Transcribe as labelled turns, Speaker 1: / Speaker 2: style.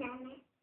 Speaker 1: banana